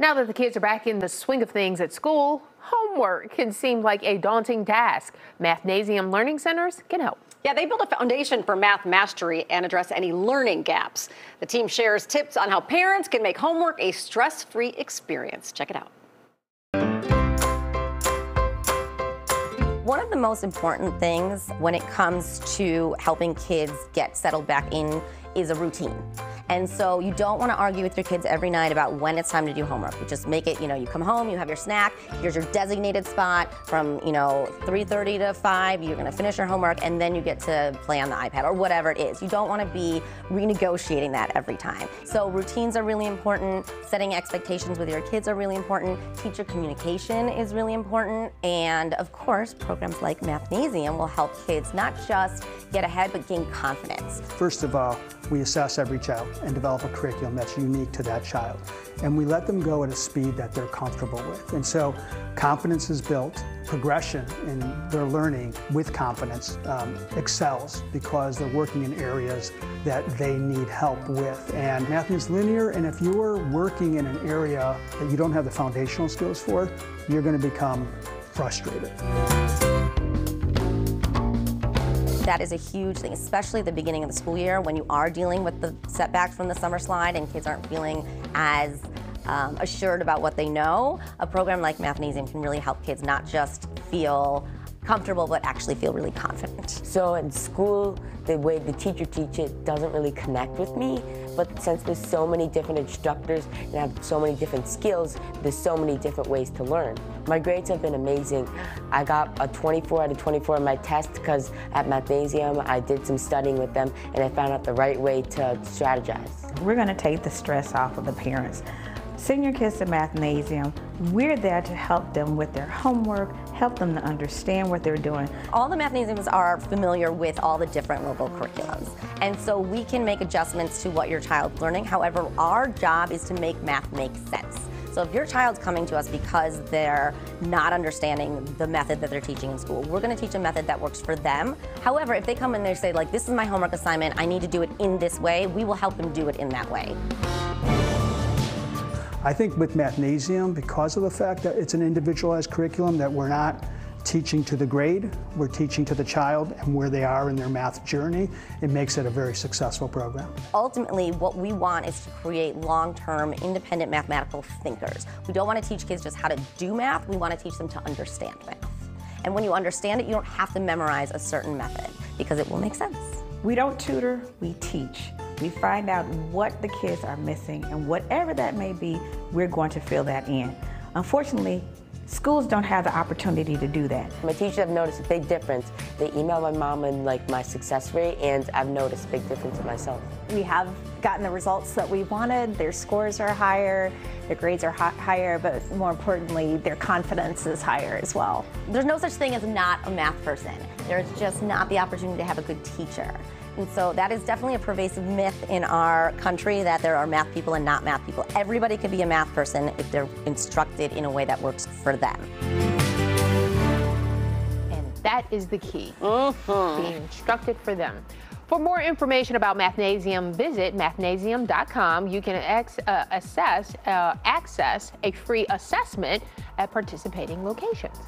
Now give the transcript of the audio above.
Now that the kids are back in the swing of things at school, homework can seem like a daunting task. Mathnasium Learning Centers can help. Yeah, they build a foundation for math mastery and address any learning gaps. The team shares tips on how parents can make homework a stress free experience. Check it out. One of the most important things when it comes to helping kids get settled back in is a routine. And so you don't want to argue with your kids every night about when it's time to do homework. You just make it, you know, you come home, you have your snack, here's your designated spot from, you know, 3.30 to 5, you're going to finish your homework, and then you get to play on the iPad or whatever it is. You don't want to be renegotiating that every time. So routines are really important, setting expectations with your kids are really important, teacher communication is really important, and of course, programs like Mathnasium will help kids not just get ahead, but gain confidence. First of all, we assess every child and develop a curriculum that's unique to that child. And we let them go at a speed that they're comfortable with. And so confidence is built, progression in their learning with confidence um, excels because they're working in areas that they need help with. And math is linear, and if you're working in an area that you don't have the foundational skills for, you're going to become frustrated. That is a huge thing, especially at the beginning of the school year when you are dealing with the setbacks from the summer slide and kids aren't feeling as um, assured about what they know. A program like Mathnasium can really help kids not just feel comfortable but actually feel really confident. So in school, the way the teacher teaches it doesn't really connect with me, but since there's so many different instructors and I have so many different skills, there's so many different ways to learn. My grades have been amazing. I got a 24 out of 24 on my test because at Mathnasium I did some studying with them and I found out the right way to strategize. We're going to take the stress off of the parents. Senior Kids to Mathnasium, we're there to help them with their homework, help them to understand what they're doing. All the Mathnasiums are familiar with all the different local curriculums. And so we can make adjustments to what your child's learning. However, our job is to make math make sense. So if your child's coming to us because they're not understanding the method that they're teaching in school, we're going to teach a method that works for them. However, if they come in and they say like, this is my homework assignment, I need to do it in this way, we will help them do it in that way. I think with Mathnasium, because of the fact that it's an individualized curriculum, that we're not teaching to the grade, we're teaching to the child and where they are in their math journey, it makes it a very successful program. Ultimately, what we want is to create long-term independent mathematical thinkers. We don't want to teach kids just how to do math, we want to teach them to understand math. And when you understand it, you don't have to memorize a certain method because it will make sense. We don't tutor, we teach. We find out what the kids are missing, and whatever that may be, we're going to fill that in. Unfortunately, schools don't have the opportunity to do that. My teachers have noticed a big difference. They email my mom and like my success rate, and I've noticed a big difference in myself. We have gotten the results that we wanted. Their scores are higher, their grades are higher, but more importantly, their confidence is higher as well. There's no such thing as not a math person. There's just not the opportunity to have a good teacher. And so that is definitely a pervasive myth in our country that there are math people and not math people. Everybody could be a math person if they're instructed in a way that works for them. And that is the key, mm -hmm. being instructed for them. For more information about Mathnasium, visit mathnasium.com. You can ex, uh, assess, uh, access a free assessment at participating locations.